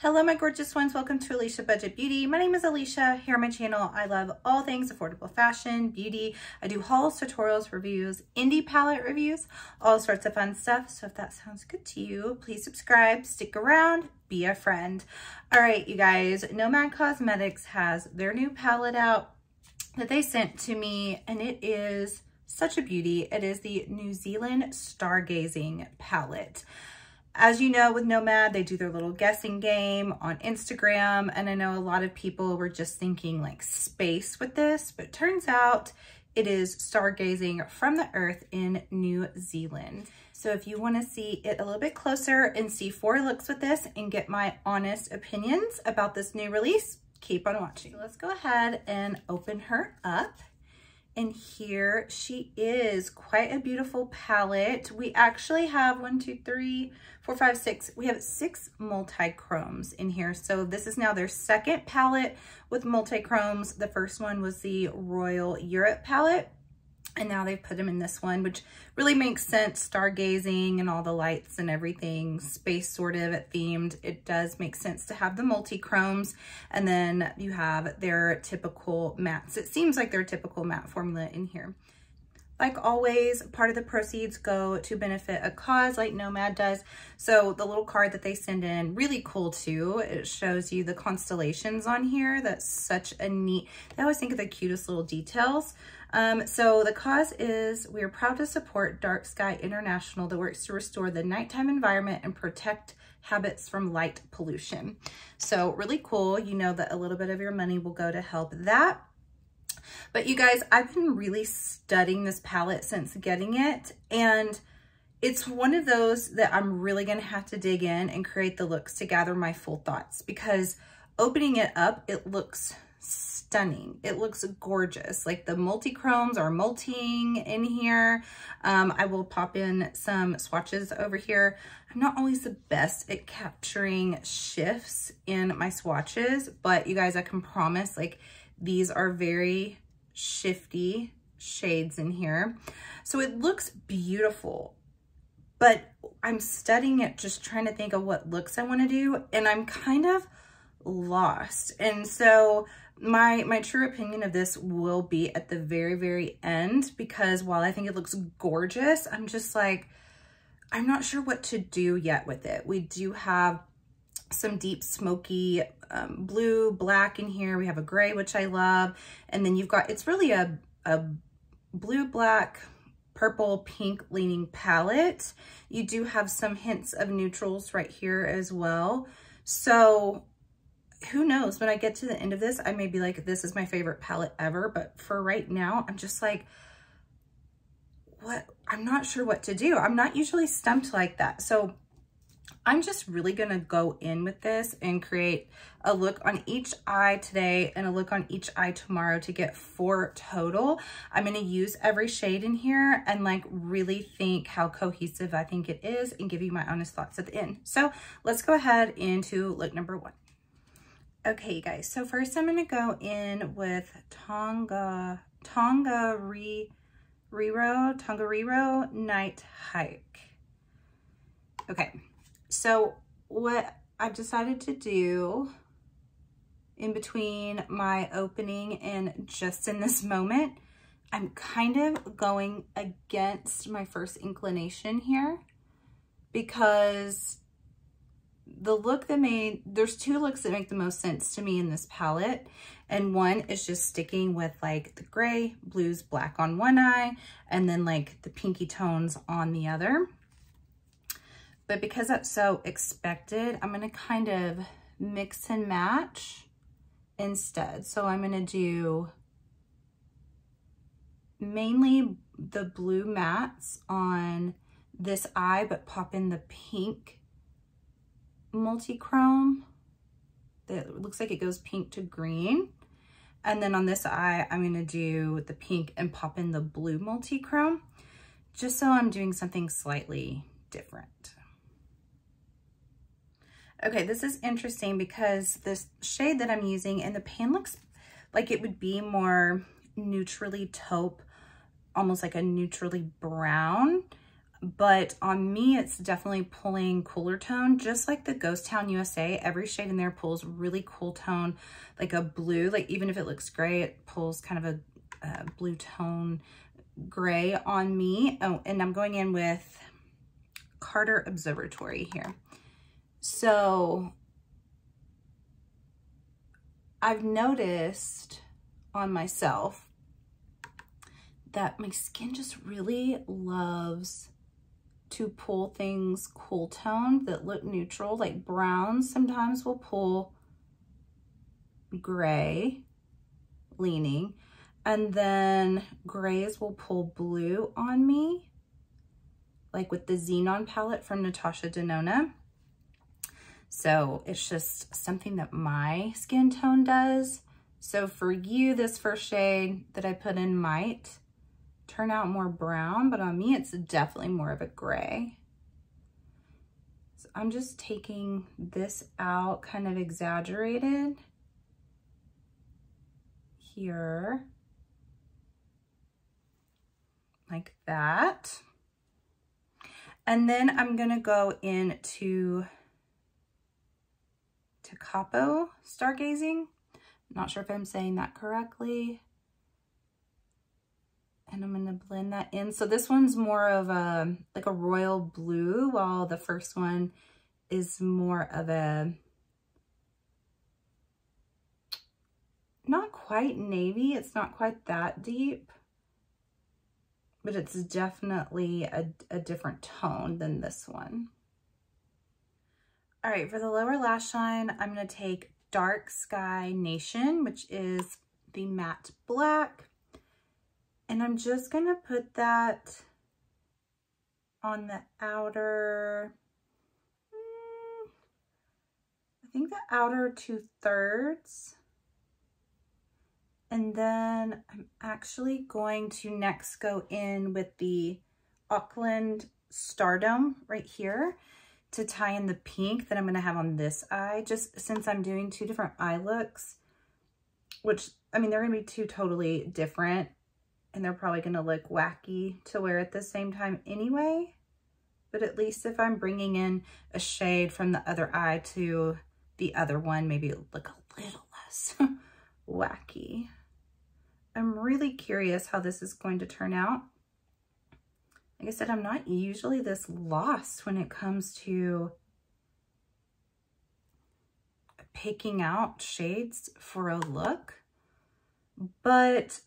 Hello, my gorgeous ones. Welcome to Aleisha Budget Beauty. My name is Aleisha. Here on my channel, I love all things affordable fashion, beauty. I do hauls, tutorials, reviews, indie palette reviews, all sorts of fun stuff. So if that sounds good to you, please subscribe, stick around, be a friend. All right, you guys, Nomad Cosmetics has their new palette out that they sent to me, and it is such a beauty. It is the New Zealand Stargazing palette. As you know, with Nomad, they do their little guessing game on Instagram. And I know a lot of people were just thinking like space with this, but turns out it is stargazing from the earth in New Zealand. So if you wanna see it a little bit closer and see four looks with this and get my honest opinions about this new release, keep on watching. So let's go ahead and open her up. And here she is, quite a beautiful palette. We actually have one, two, three, four, five, six. We have six multi-chromes in here. So this is now their second palette with multi-chromes. The first one was the Royal Europe palette. And now they've put them in this one, which really makes sense. Stargazing and all the lights and everything, space sort of themed. It does make sense to have the multi-chromes. And then you have their typical mattes. It seems like their typical matte formula in here. Like always, part of the proceeds go to benefit a cause like Nomad does. So the little card that they send in, really cool too. It shows you the constellations on here. That's such a neat, I always think of the cutest little details. Um, so the cause is we are proud to support Dark Sky International that works to restore the nighttime environment and protect habits from light pollution. So really cool. You know that a little bit of your money will go to help that. But you guys, I've been really studying this palette since getting it. And it's one of those that I'm really going to have to dig in and create the looks to gather my full thoughts because opening it up, it looks stunning. It looks gorgeous. Like the multi-chromes are multing in here. Um, I will pop in some swatches over here. I'm not always the best at capturing shifts in my swatches, but you guys, I can promise like these are very shifty shades in here. So it looks beautiful, but I'm studying it, just trying to think of what looks I want to do. And I'm kind of lost. And so my, my true opinion of this will be at the very, very end because while I think it looks gorgeous, I'm just like, I'm not sure what to do yet with it. We do have some deep smoky um, blue, black in here. We have a gray, which I love. And then you've got, it's really a, a blue, black, purple, pink leaning palette. You do have some hints of neutrals right here as well. So who knows, when I get to the end of this, I may be like, this is my favorite palette ever. But for right now, I'm just like, what? I'm not sure what to do. I'm not usually stumped like that. So I'm just really going to go in with this and create a look on each eye today and a look on each eye tomorrow to get four total. I'm going to use every shade in here and like really think how cohesive I think it is and give you my honest thoughts at the end. So let's go ahead into look number one. Okay, guys, so first I'm gonna go in with Tonga, Tonga Re, Rero, Tongariro Night Hike. Okay, so what I've decided to do in between my opening and just in this moment, I'm kind of going against my first inclination here because the look that made, there's two looks that make the most sense to me in this palette. And one is just sticking with like the gray, blues, black on one eye, and then like the pinky tones on the other. But because that's so expected, I'm gonna kind of mix and match instead. So I'm gonna do mainly the blue mattes on this eye, but pop in the pink multi-chrome that looks like it goes pink to green. And then on this eye, I'm gonna do the pink and pop in the blue multi-chrome, just so I'm doing something slightly different. Okay, this is interesting because this shade that I'm using and the pan looks like it would be more neutrally taupe, almost like a neutrally brown. but on me, it's definitely pulling cooler tone, just like the Ghost Town USA. Every shade in there pulls really cool tone, like a blue, like even if it looks gray, it pulls kind of a, a blue tone gray on me. Oh, and I'm going in with Carter Observatory here. So I've noticed on myself that my skin just really loves to pull things cool toned that look neutral, like browns sometimes will pull gray leaning, and then grays will pull blue on me, like with the Xenon palette from Natasha Denona. So it's just something that my skin tone does. So for you, this first shade that I put in might turn out more brown, but on me, it's definitely more of a gray. So I'm just taking this out kind of exaggerated here like that. And then I'm gonna go into Tekapo Stargazing. Not sure if I'm saying that correctly. And I'm gonna blend that in. So this one's more of a, like a royal blue, while the first one is more of a, not quite navy. It's not quite that deep, but it's definitely a, a different tone than this one. All right, for the lower lash line, I'm gonna take Dark Sky Nation, which is the matte black. And I'm just gonna put that on the outer, hmm, I think the outer two thirds. And then I'm actually going to next go in with the Auckland Stardome right here to tie in the pink that I'm going to have on this eye, just since I'm doing two different eye looks, which, I mean, they're going to be two totally different, and they're probably going to look wacky to wear at the same time anyway. But at least if I'm bringing in a shade from the other eye to the other one, maybe it'll look a little less wacky. I'm really curious how this is going to turn out like I said, I'm not usually this lost when it comes to picking out shades for a look, but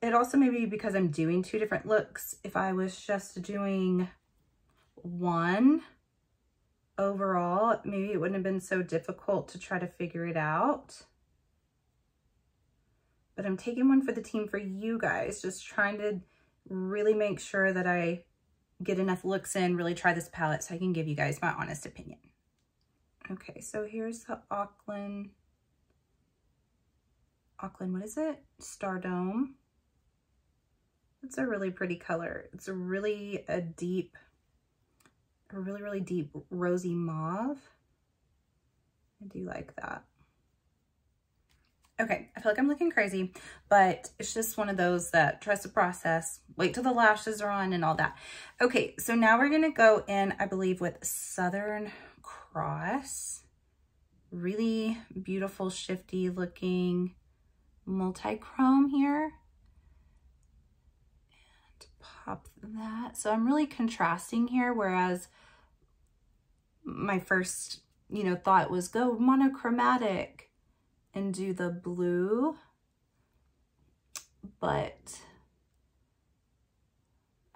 it also may be because I'm doing two different looks. If I was just doing one overall, maybe it wouldn't have been so difficult to try to figure it out. But I'm taking one for the team for you guys, just trying to really make sure that I get enough looks in, really try this palette so I can give you guys my honest opinion. Okay, so here's the Auckland, Auckland, what is it? Stardome. It's a really pretty color. It's really a deep, a really, really deep rosy mauve. I do like that. Okay, I feel like I'm looking crazy, but it's just one of those that trust the process, wait till the lashes are on and all that. Okay, so now we're gonna go in, I believe, with Southern Cross. Really beautiful, shifty looking multi-chrome here. And pop that. So I'm really contrasting here, whereas my first, you know, thought was go monochromatic and do the blue, but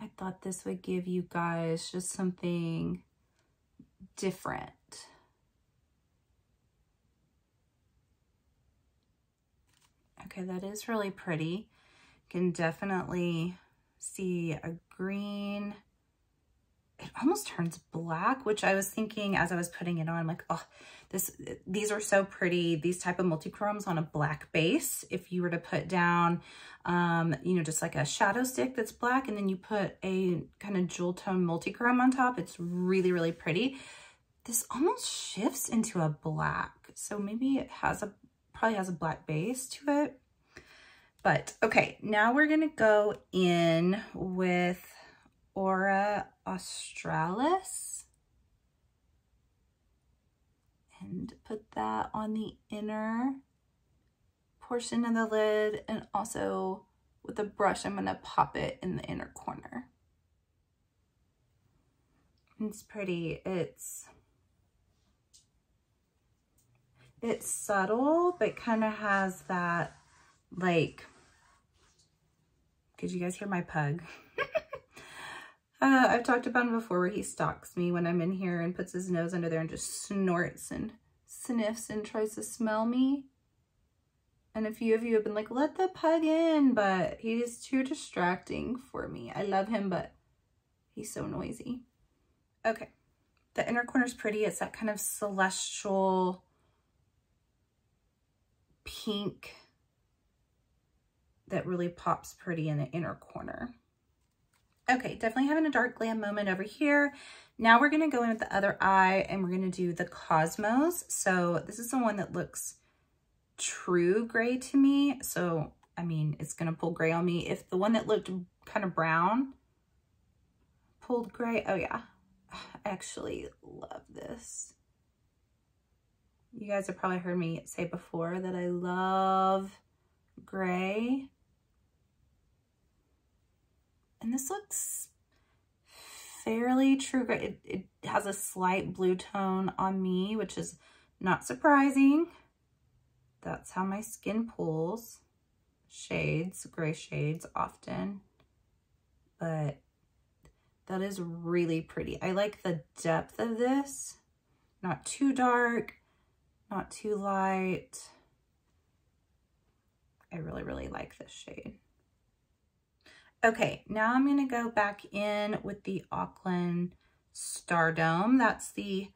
I thought this would give you guys just something different. Okay, that is really pretty. You can definitely see a green. It almost turns black, which I was thinking as I was putting it on, like, oh, this, these are so pretty. These type of multi-chromes on a black base. If you were to put down, um, you know, just like a shadow stick that's black and then you put a kind of jewel tone multi-chrome on top, it's really, really pretty. This almost shifts into a black. So maybe it has a, probably has a black base to it. But okay, now we're gonna go in with Aura Australis. And put that on the inner portion of the lid and also with a brush, I'm gonna pop it in the inner corner. It's pretty, it's, it's subtle, but kind of has that like, could you guys hear my pug? uh, I've talked about him before where he stalks me when I'm in here and puts his nose under there and just snorts and sniffs and tries to smell me. And a few of you have been like, let the pug in, but he's too distracting for me. I love him, but he's so noisy. Okay, the inner corner is pretty. It's that kind of celestial pink that really pops pretty in the inner corner. Okay, definitely having a dark glam moment over here. Now we're gonna go in with the other eye and we're gonna do the Cosmos. So this is the one that looks true gray to me. So, I mean, it's gonna pull gray on me. If the one that looked kind of brown pulled gray, oh yeah, I actually love this. You guys have probably heard me say before that I love gray. And this looks fairly true. It, it has a slight blue tone on me, which is not surprising. That's how my skin pulls shades, gray shades often. But that is really pretty. I like the depth of this. Not too dark, not too light. I really, really like this shade. Okay, now I'm gonna go back in with the Auckland Stardome. That's the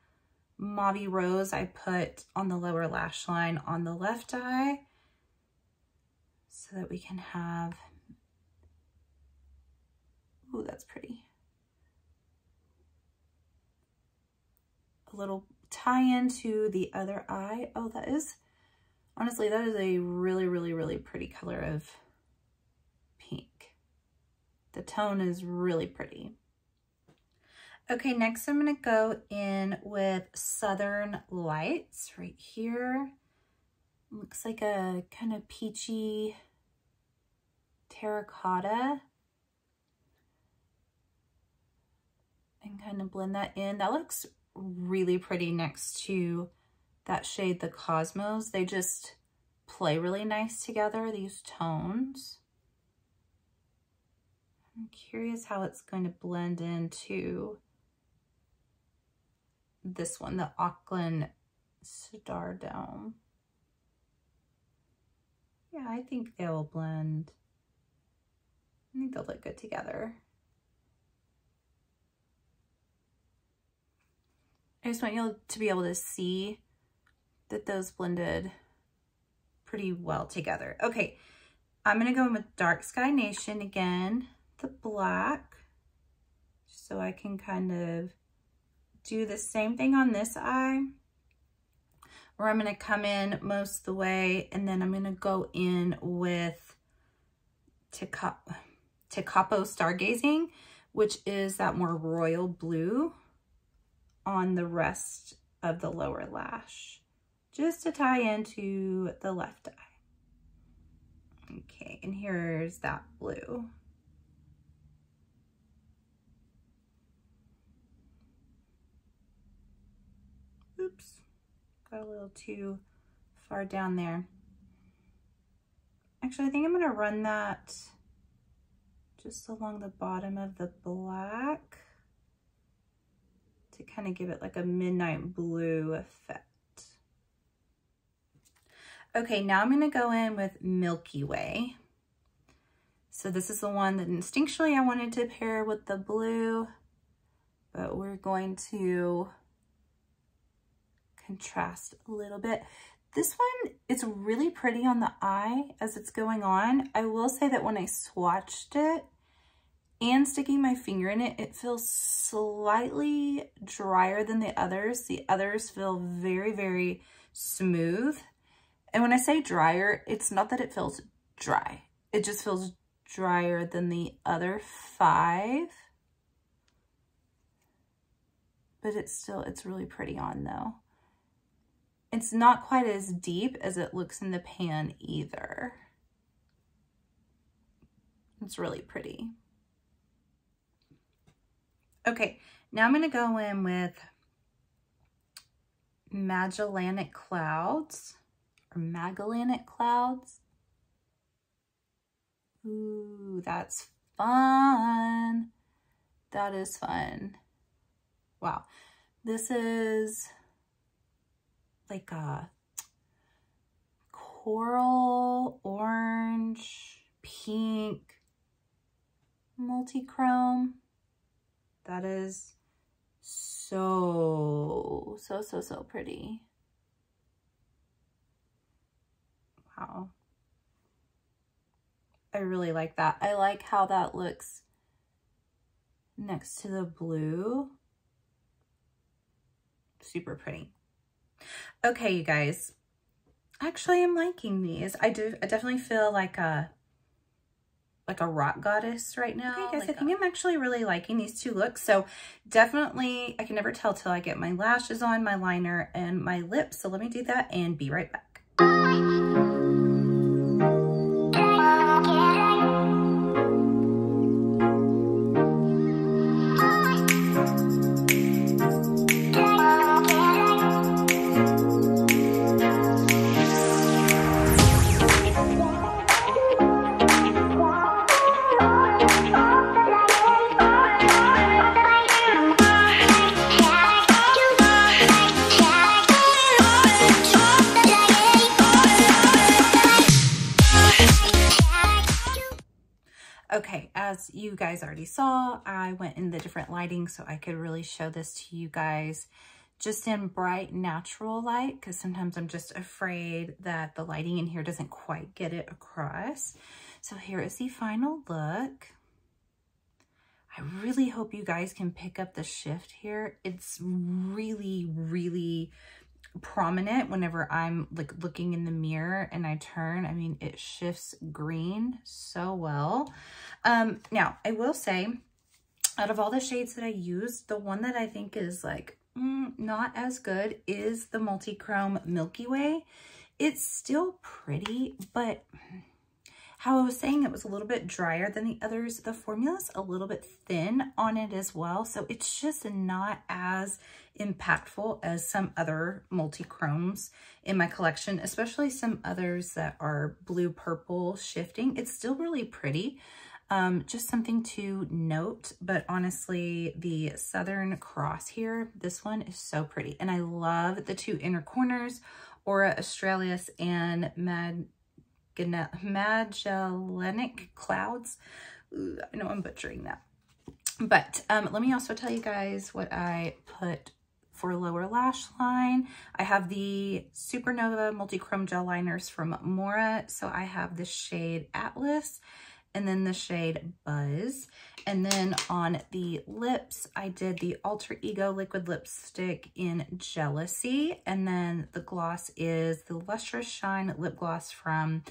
Mauve Rose I put on the lower lash line on the left eye so that we can have, oh, that's pretty. A little tie into the other eye. Oh, that is, honestly, that is a really, really, really pretty color of the tone is really pretty. Okay, next I'm going to go in with Southern Lights right here. Looks like a kind of peachy terracotta. And kind of blend that in. That looks really pretty next to that shade, the Cosmos. They just play really nice together, these tones. I'm curious how it's going to blend into this one, the Auckland Stardome. Yeah, I think they will blend. I think they'll look good together. I just want you to be able to see that those blended pretty well together. Okay, I'm to go in with Dark Sky Nation again the black so I can kind of do the same thing on this eye where I'm going to come in most of the way and then I'm going to go in with Tekapo Stargazing, which is that more royal blue on the rest of the lower lash, just to tie into the left eye. Okay, and here's that blue. A little too far down there. Actually, I think I'm gonna run that just along the bottom of the black to kind of give it like a midnight blue effect. Okay, now I'm gonna go in with Milky Way. So this is the one that instinctually I wanted to pair with the blue, but we're going to contrast a little bit. This one, it's really pretty on the eye as it's going on. I will say that when I swatched it and sticking my finger in it, it feels slightly drier than the others. The others feel very, very smooth. And when I say drier, it's not that it feels dry. It just feels drier than the other five. but it's still, it's really pretty on though. It's not quite as deep as it looks in the pan either. It's really pretty. Okay, now I'm going to go in with Magellanic Clouds or Magellanic Clouds. Ooh, that's fun. That is fun. Wow. This is like a coral, orange, pink, multi-chrome. That is so, so, so, so pretty. Wow. I really like that. I like how that looks next to the blue. Super pretty. Okay, you guys. Actually, I'm liking these. I do. I definitely feel like a like a rock goddess right now. Okay, guys, like I think i am actually really liking these two looks. So definitely, I can never tell till I get my lashes on, my liner, and my lips. So let me do that and be right back. As you guys already saw, I went in the different lighting so I could really show this to you guys just in bright natural light because sometimes I'm just afraid that the lighting in here doesn't quite get it across. So here is the final look. I really hope you guys can pick up the shift here. It's really, really prominent whenever I'm like looking in the mirror and I turn. I mean, it shifts green so well. Um, now, I will say, out of all the shades that I used, the one that I think is like mm, not as good is the Multi-Chrome Milky Way. It's still pretty, but how I was saying it was a little bit drier than the others. The formula's a little bit thin on it as well. So it's just not as impactful as some other multi-chromes in my collection, especially some others that are blue-purple shifting. It's still really pretty. Um, just something to note, but honestly, the Southern Cross here, this one is so pretty. And I love the two inner corners, Aura Australis and Magellanic Clouds. Ooh, I know I'm butchering that. But um, let me also tell you guys what I put for lower lash line. I have the Supernova Multi-Chrome Gel Liners from Mora. So I have the shade Atlas and then the shade Buzz. And then on the lips, I did the Alter Ego Liquid Lipstick in Jealousy. And then the gloss is the Lustrous Shine Lip Gloss from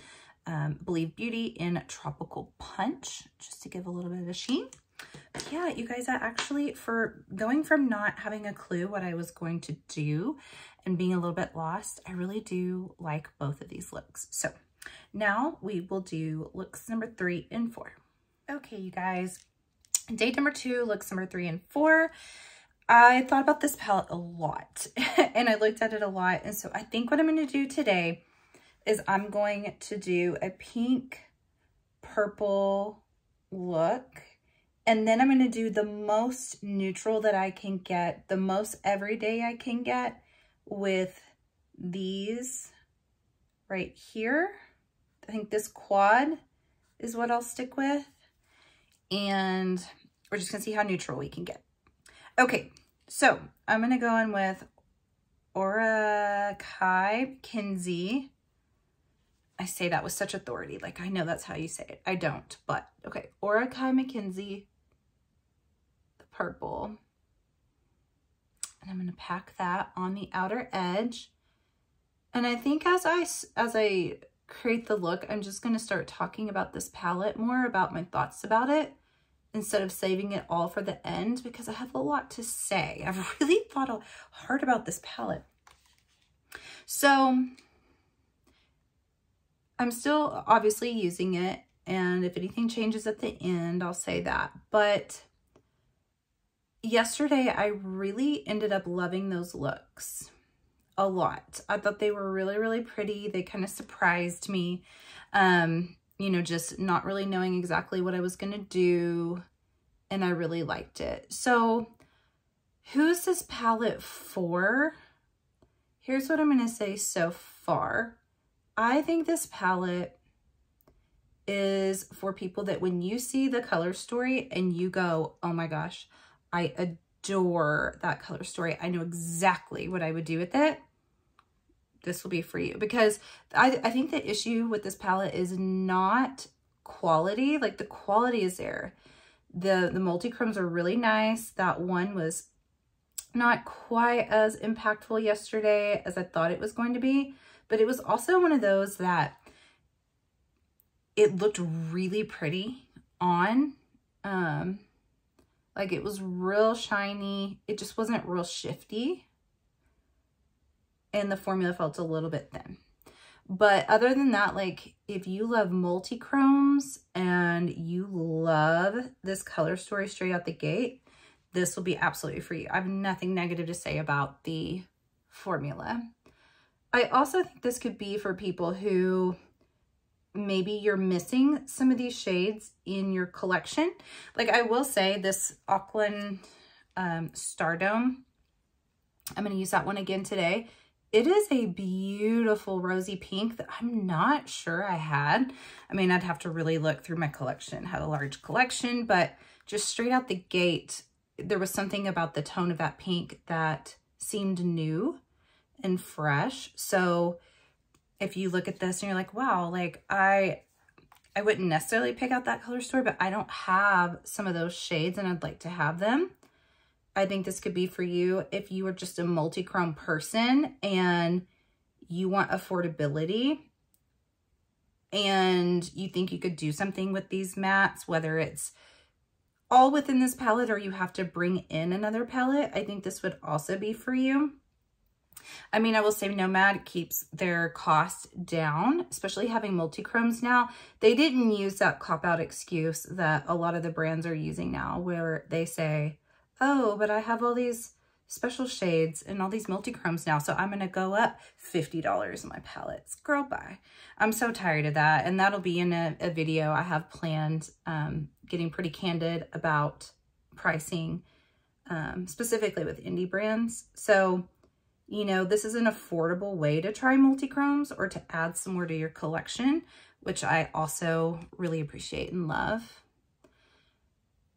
um, Believe Beauty in Tropical Punch, just to give a little bit of a sheen yeah, you guys, I actually, for going from not having a clue what I was going to do and being a little bit lost, I really do like both of these looks. So now we will do looks number three and four. Okay, you guys, day number two, looks number three and four. I thought about this palette a lot and I looked at it a lot. And so I think what I'm going to do today is I'm going to do a pink purple look and then I'm going to do the most neutral that I can get, the most everyday I can get with these right here. I think this quad is what I'll stick with. And we're just going to see how neutral we can get. Okay, so I'm going to go in with Aura Kai Kinsey. I say that with such authority. Like, I know that's how you say it. I don't, but okay. Aoraki Mackenzie purple. And I'm going to pack that on the outer edge. And I think as I, as I create the look, I'm just going to start talking about this palette more, about my thoughts about it, instead of saving it all for the end because I have a lot to say. I've really thought hard about this palette. So I'm still obviously using it. And if anything changes at the end, I'll say that. But yesterday, I really ended up loving those looks a lot. I thought they were really, really pretty. They kind of surprised me. Um, you know, just not really knowing exactly what I was going to do. And I really liked it. So who's this palette for? Here's what I'm going to say so far. I think this palette is for people that when you see the color story and you go, oh my gosh, I adore that color story. I know exactly what I would do with it this will be for you because I, I think the issue with this palette is not quality. Like the quality is there. The, the multi-chromes are really nice. That one was not quite as impactful yesterday as I thought it was going to be, but it was also one of those that it looked really pretty on. Um, like it was real shiny. It just wasn't real shifty and the formula felt a little bit thin. But other than that, like if you love multi-chromes and you love this color story straight out the gate, this will be absolutely for you. I have nothing negative to say about the formula. I also think this could be for people who maybe you're missing some of these shades in your collection. Like I will say this Auckland um, Stardome, I'm going to use that one again today. It is a beautiful rosy pink that I'm not sure I had. I mean, I'd have to really look through my collection, had a large collection, but just straight out the gate, there was something about the tone of that pink that seemed new and fresh. So if you look at this and you're like, wow, like I, I wouldn't necessarily pick out that color story, but I don't have some of those shades and I'd like to have them. I think this could be for you if you are just a multi-chrome person and you want affordability and you think you could do something with these mattes, whether it's all within this palette or you have to bring in another palette, I think this would also be for you. I mean, I will say Nomad keeps their costs down, especially having multi-chromes now. They didn't use that cop-out excuse that a lot of the brands are using now where they say, oh, but I have all these special shades and all these multi-chromes now, so I'm going to go up $50 in my palettes. Girl, bye. I'm so tired of that, and that'll be in a, a video I have planned, um, getting pretty candid about pricing, um, specifically with indie brands. So, you know, this is an affordable way to try multi-chromes or to add some more to your collection, which I also really appreciate and love.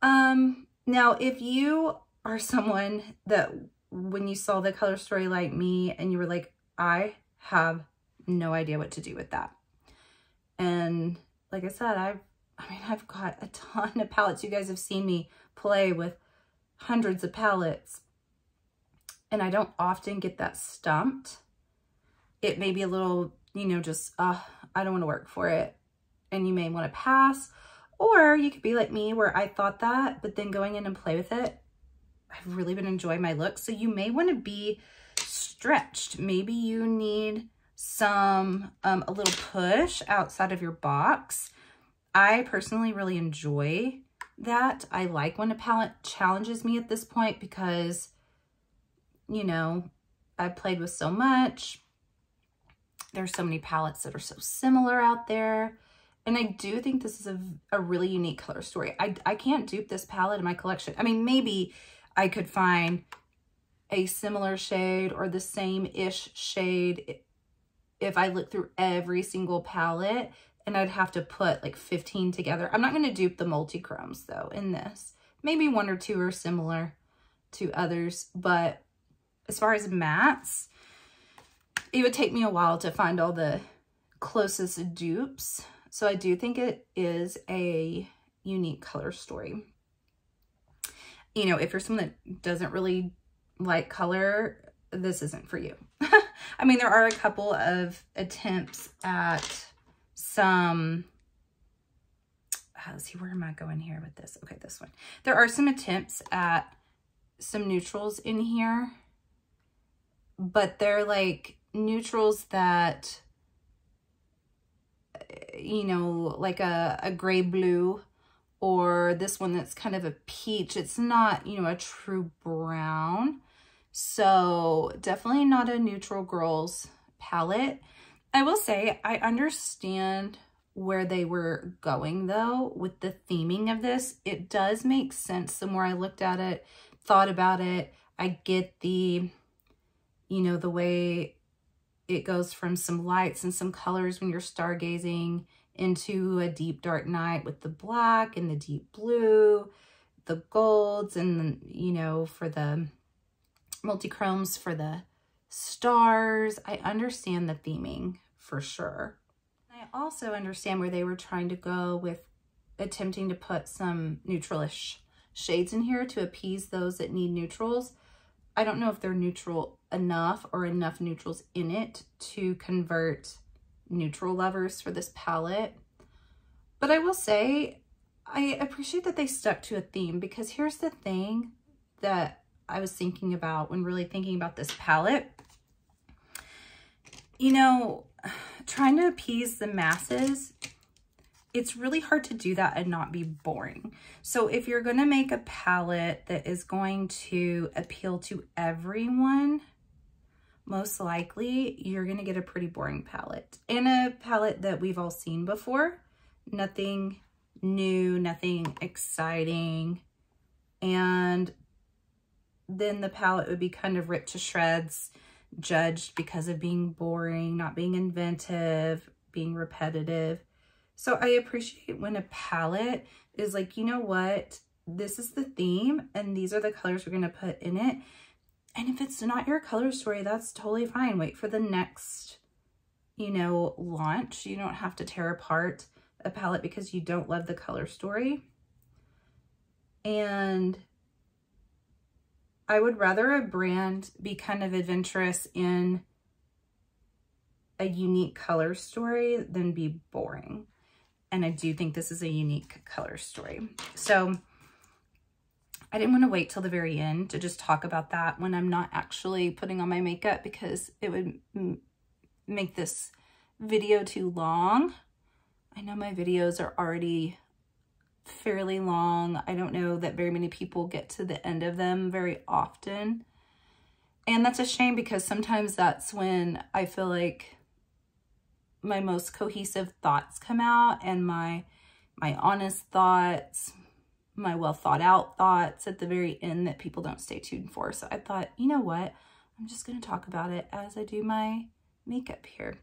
Um, now, if you are someone that when you saw the color story like me and you were like, I have no idea what to do with that. And like I said, I've, I mean, I've got a ton of palettes. You guys have seen me play with hundreds of palettes and I don't often get that stumped. It may be a little, you know, just, uh, I don't want to work for it. And you may want to pass or you could be like me where I thought that, but then going in and play with it, I've really been enjoying my look. So you may want to be stretched. Maybe you need some, um, a little push outside of your box. I personally really enjoy that. I like when a palette challenges me at this point because, you know, I've played with so much. There's so many palettes that are so similar out there. And I do think this is a, a really unique color story. I, I can't dupe this palette in my collection. I mean, maybe I could find a similar shade or the same-ish shade if I look through every single palette and I'd have to put like 15 together. I'm not going to dupe the multi-chromes though in this. Maybe one or two are similar to others, but as far as mattes, it would take me a while to find all the closest dupes. So I do think it is a unique color story. You know, if you're someone that doesn't really like color, this isn't for you. I mean, there are a couple of attempts at some uh, let's see, where am I going here with this? Okay, this one. There are some attempts at some neutrals in here, but they're like neutrals that, you know, like a, a gray blue or this one that's kind of a peach. It's not, you know, a true brown. So definitely not a neutral girls palette. I will say I understand where they were going though with the theming of this. It does make sense the more I looked at it, thought about it. I get the, you know, the way it goes from some lights and some colors when you're stargazing into a deep dark night with the black and the deep blue, the golds and, you know, for the multichromes for the stars. I understand the theming for sure. I also understand where they were trying to go with attempting to put some neutralish shades in here to appease those that need neutrals. I don't know if they're neutral enough or enough neutrals in it to convert neutral lovers for this palette. But I will say, I appreciate that they stuck to a theme because here's the thing that I was thinking about when really thinking about this palette. You know, trying to appease the masses, it's really hard to do that and not be boring. So if you're going to make a palette that is going to appeal to everyone, most likely you're going to get a pretty boring palette. And a palette that we've all seen before. Nothing new, nothing exciting. And then the palette would be kind of ripped to shreds, judged because of being boring, not being inventive, being repetitive. So I appreciate when a palette is like, you know what, this is the theme and these are the colors we're going to put in it. And if it's not your color story, that's totally fine. Wait for the next, you know, launch. You don't have to tear apart a palette because you don't love the color story. And I would rather a brand be kind of adventurous in a unique color story than be boring. And I do think this is a unique color story. So I didn't want to wait till the very end to just talk about that when I'm not actually putting on my makeup because it would make this video too long. I know my videos are already fairly long. I don't know that very many people get to the end of them very often. And that's a shame because sometimes that's when I feel like my most cohesive thoughts come out and my my honest thoughts, my well thought out thoughts at the very end that people don't stay tuned for. So I thought, you know what? I'm just going to talk about it as I do my makeup here.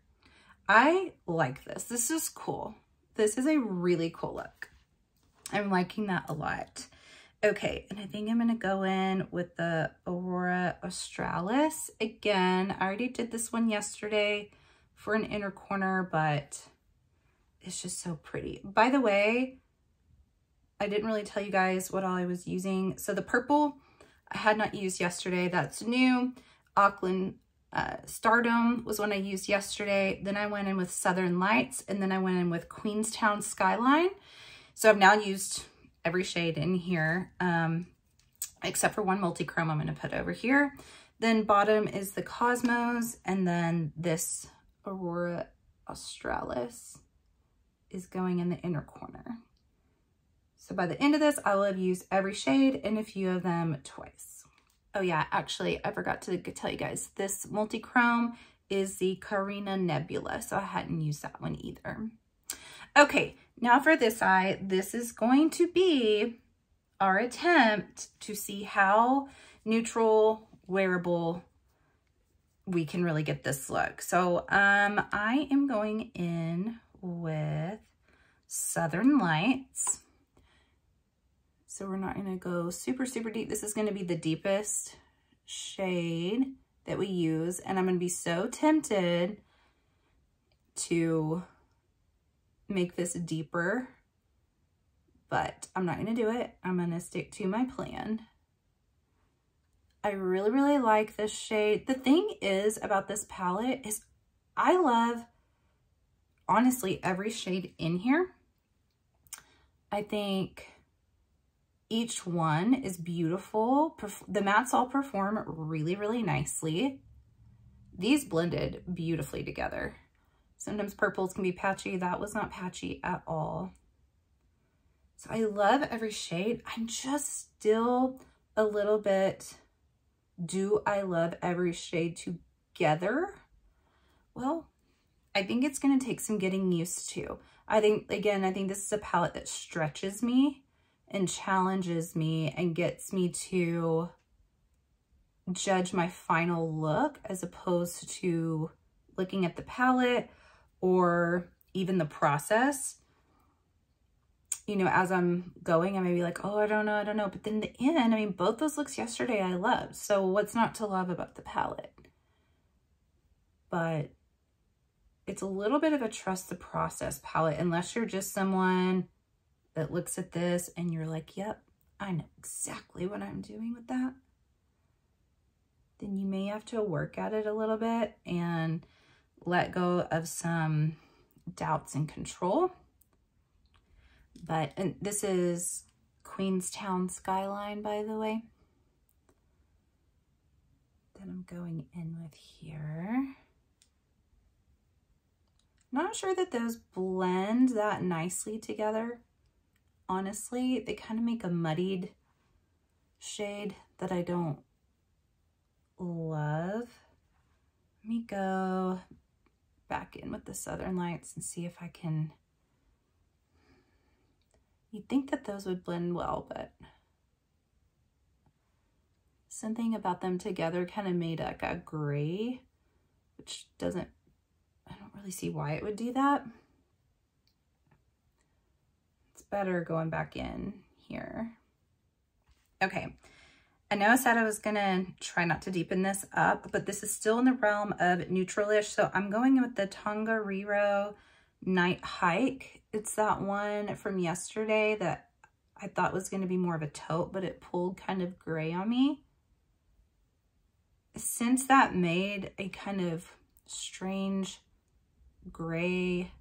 I like this. This is cool. This is a really cool look. I'm liking that a lot. Okay, and I think I'm going to go in with the Aurora Australis. Again, I already did this one yesterday for an inner corner, but it's just so pretty. By the way, I didn't really tell you guys what all I was using. So the purple I had not used yesterday. That's new. Auckland uh, Stardome was one I used yesterday. Then I went in with Southern Lights, and then I went in with Queenstown Skyline. So I've now used every shade in here, um, except for one multi-chrome I'm going to put over here. Then bottom is the Cosmos, and then this Aurora Australis is going in the inner corner. So by the end of this, I will have used every shade and a few of them twice. Oh yeah, actually, I forgot to tell you guys, this multi-chrome is the Carina Nebula, so I hadn't used that one either. Okay, now for this eye, this is going to be our attempt to see how neutral, wearable we can really get this look. So um, I am going in with Southern Lights. So we're not gonna go super, super deep. This is gonna be the deepest shade that we use. And I'm gonna be so tempted to make this deeper, but I'm not going to do it. I'm going to stick to my plan. I really, really like this shade. The thing is about this palette is I love, honestly, every shade in here. I think each one is beautiful. The mattes all perform really, really nicely. These blended beautifully together. Sometimes purples can be patchy. That was not patchy at all. So I love every shade. I'm just still a little bit, do I love every shade together? Well, I think it's going to take some getting used to. I think, again, I think this is a palette that stretches me and challenges me and gets me to judge my final look as opposed to looking at the palette or even the process. You know, as I'm going, I may be like, oh, I don't know, I don't know. But then the end, I mean, both those looks yesterday I loved. So what's not to love about the palette? But it's a little bit of a trust the process palette, unless you're just someone that looks at this and you're like, yep, I know exactly what I'm doing with that. Then you may have to work at it a little bit and let go of some doubts and control. But and this is Queenstown Skyline, by the way. That I'm going in with here. Not sure that those blend that nicely together. Honestly, they kind of make a muddied shade that I don't love. Let me go back in with the Southern Lights and see if I can... You'd think that those would blend well, but something about them together kind of made like a gray, which doesn't I don't really see why it would do that. Better going back in here. Okay. I know I said I was to try not to deepen this up, but this is still in the realm of neutralish. So I'm going with the Tongariro Night Hike. It's that one from yesterday that I thought was to be more of a taupe, but it pulled kind of gray on me. Since that made a kind of strange gray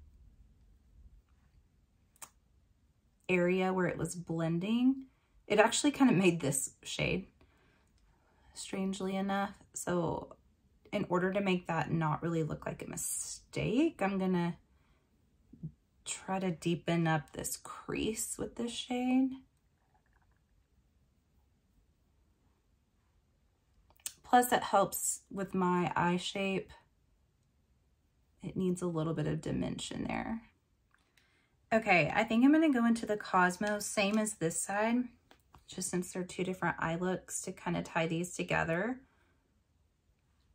area where it was blending, it actually kind of made this shade, strangely enough. So in order to make that not really look like a mistake, I'm to try to deepen up this crease with this shade. Plus it helps with my eye shape it needs a little bit of dimension there. Okay, I think I'm going to go into the Cosmos, same as this side, just since they're two different eye looks to kind of tie these together.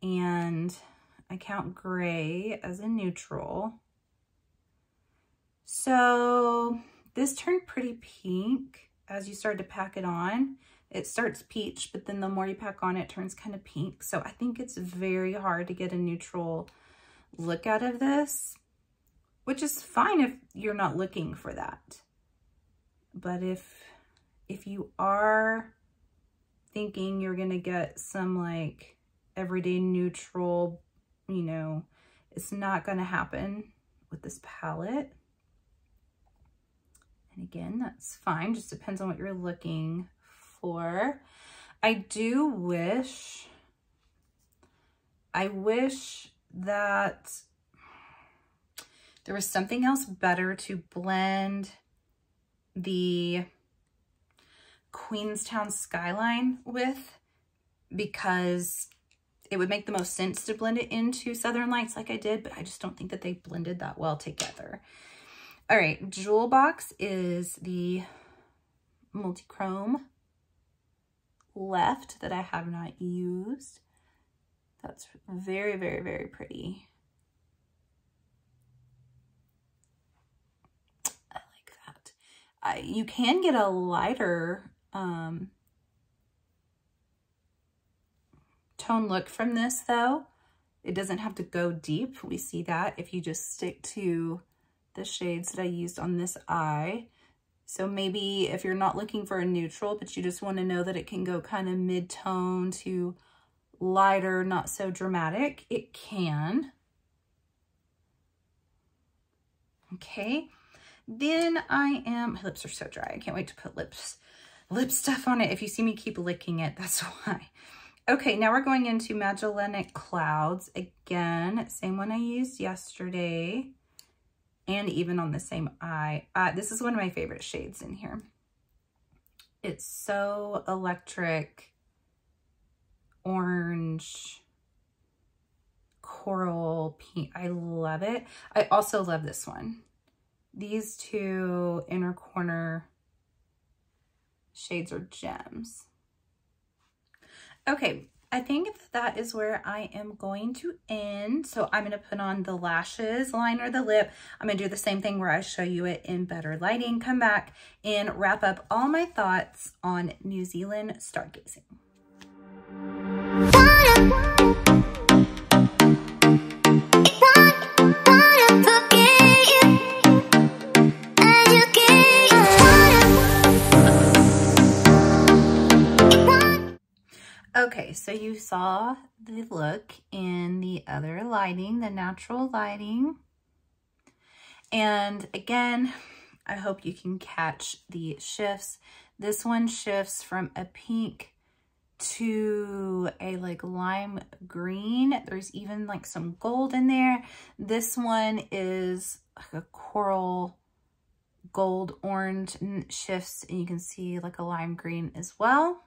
And I count gray as a neutral. So this turned pretty pink as you start to pack it on. It starts peach, but then the more you pack on, it turns kind of pink. So I think it's very hard to get a neutral look out of this, which is fine if you're not looking for that. But if, if you are thinking you're going to get some like everyday neutral, you know, it's not going to happen with this palette. And again, that's fine. Just depends on what you're looking for. I do wish, I wish that there was something else better to blend the Queenstown skyline with because it would make the most sense to blend it into Southern Lights like I did, but I just don't think that they blended that well together. All right, Jewel Box is the multi-chrome left that I have not used. That's very, very, very pretty. I like that. I, you can get a lighter um, tone look from this though. It doesn't have to go deep. We see that if you just stick to the shades that I used on this eye. So maybe if you're not looking for a neutral, but you just want to know that it can go kind of mid-tone to lighter, not so dramatic, it can. Okay, Then I am, my lips are so dry. I can't wait to put lips, lip stuff on it. If you see me keep licking it, that's why. Okay, now we're going into Magellanic Clouds. Again, same one I used yesterday and even on the same eye. Uh, this is one of my favorite shades in here. It's so electric, orange, coral pink. I love it. I also love this one. These two inner corner shades are gems. Okay, I think that is where I am going to end. So I'm going to put on the lashes liner, the lip. I'm going to do the same thing where I show you it in better lighting, come back and wrap up all my thoughts on New Zealand stargazing. Okay, so you saw the look in the other lighting, the natural lighting. And again, I hope you can catch the shifts. This one shifts from a pink to a like lime green. There's even like some gold in there. This one is like a coral gold orange shifts and you can see like a lime green as well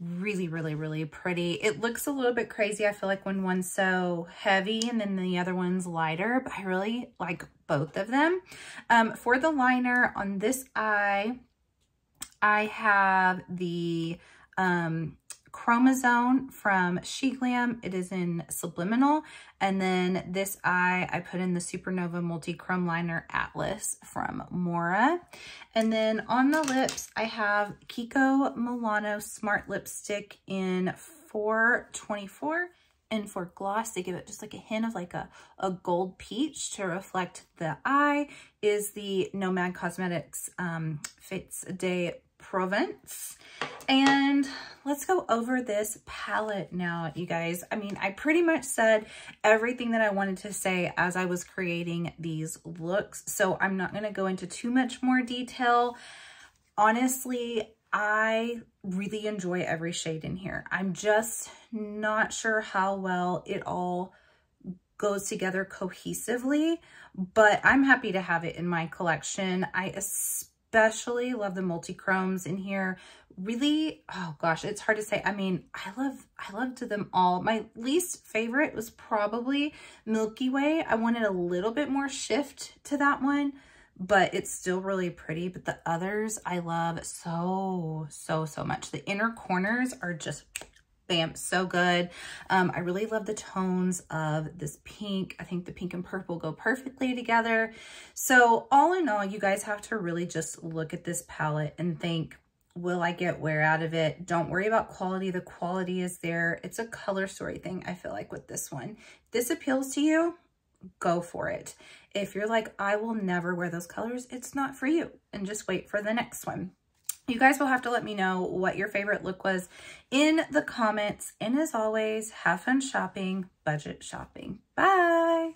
really, really, really pretty. It looks a little bit crazy, I feel like, when one's so heavy and then the other one's lighter, but I really like both of them. Um, for the liner on this eye, I have the um, Chromazone from Sheglam. It is in Subliminal. And then this eye, I put in the Supernova Multi-Chrome Liner Atlas from Mora. And then on the lips, I have Kiko Milano Smart Lipstick in 424 and for gloss, they give it just like a hint of like a, a gold peach to reflect the eye, is the Nomad Cosmetics um, Day Provence. And let's go over this palette now, you guys. I mean, I pretty much said everything that I wanted to say as I was creating these looks. So I'm not going to go into too much more detail. Honestly, I really enjoy every shade in here. I'm just not sure how well it all goes together cohesively, but I'm happy to have it in my collection. I especially especially love the multi-chromes in here. Really, oh gosh, it's hard to say. I mean, I love, I loved them all. My least favorite was probably Milky Way. I wanted a little bit more shift to that one, but it's still really pretty. But the others I love so, so, so much. The inner corners are just Bam, so good. Um, I really love the tones of this pink. I think the pink and purple go perfectly together. So all in all, you guys have to really just look at this palette and think, will I get wear out of it? Don't worry about quality. The quality is there. It's a color story thing, I feel like, with this one. This appeals to you, go for it. If you're like, I will never wear those colors, it's not for you. And just wait for the next one. You guys will have to let me know what your favorite look was in the comments. And as always, have fun shopping, budget shopping. Bye.